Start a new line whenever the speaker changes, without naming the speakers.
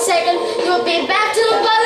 Second, you'll be back to the bottom.